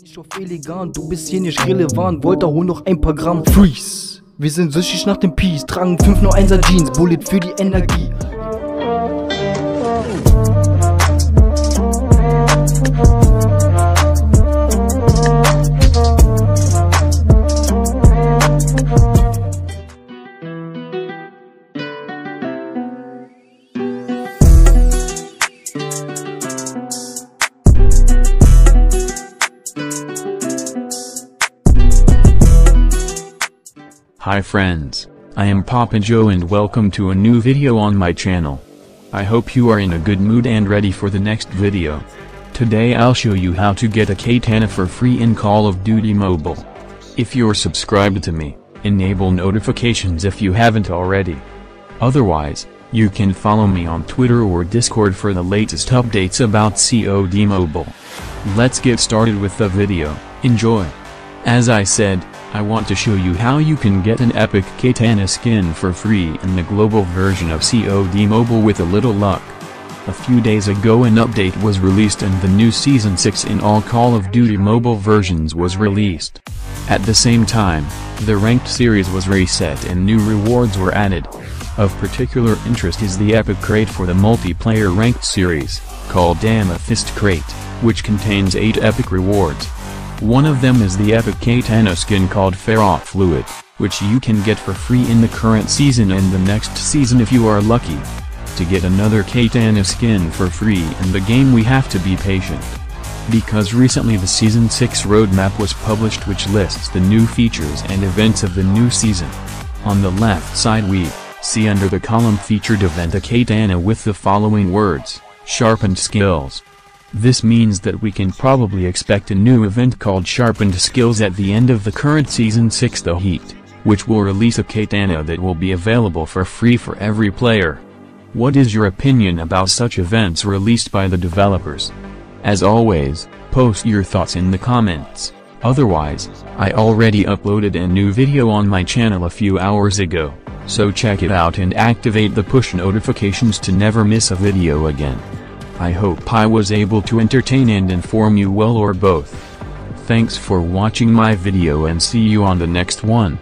Nicht auf elegant, du bist hier nicht relevant, wollte hol noch ein paar Gramm Freeze. Wir sind süchtig nach dem Peace, tragen 501er Jeans, Bullet für die Energie. Hi friends, I am Papa Joe and welcome to a new video on my channel. I hope you are in a good mood and ready for the next video. Today I'll show you how to get a Katana for free in Call of Duty Mobile. If you're subscribed to me, enable notifications if you haven't already. Otherwise, you can follow me on Twitter or Discord for the latest updates about COD Mobile. Let's get started with the video, enjoy! As I said, I want to show you how you can get an epic Katana skin for free in the global version of COD Mobile with a little luck. A few days ago an update was released and the new Season 6 in all Call of Duty Mobile versions was released. At the same time, the Ranked series was reset and new rewards were added. Of particular interest is the epic crate for the multiplayer Ranked series, called Amethyst Crate, which contains 8 epic rewards. One of them is the epic Katana skin called Ferrofluid, which you can get for free in the current season and the next season if you are lucky. To get another Katana skin for free in the game we have to be patient. Because recently the Season 6 roadmap was published which lists the new features and events of the new season. On the left side we see under the column featured event a Katana with the following words, Sharpened Skills. This means that we can probably expect a new event called Sharpened Skills at the end of the current Season 6 The Heat, which will release a katana that will be available for free for every player. What is your opinion about such events released by the developers? As always, post your thoughts in the comments, otherwise, I already uploaded a new video on my channel a few hours ago, so check it out and activate the push notifications to never miss a video again. I hope I was able to entertain and inform you well or both. Thanks for watching my video and see you on the next one.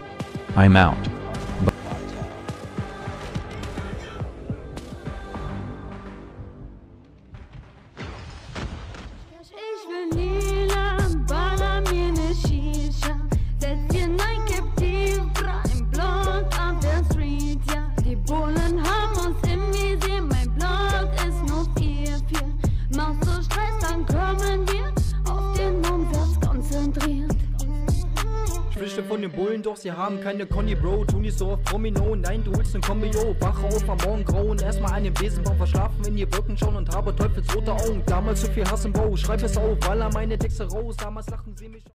I'm out. Ich flüchte von den Bullen, doch sie haben keine Conny Bro. Auf Promino, nein, du holst ne Kombio. Wache auf am Morgen grauen, erstmal einen Besenbaum verschlafen, in die Wolken schauen und habe teufelsrote Augen. Damals zu viel Hass im Bau, schreib es auf, weil er meine Texte raus. Damals lachten sie mich.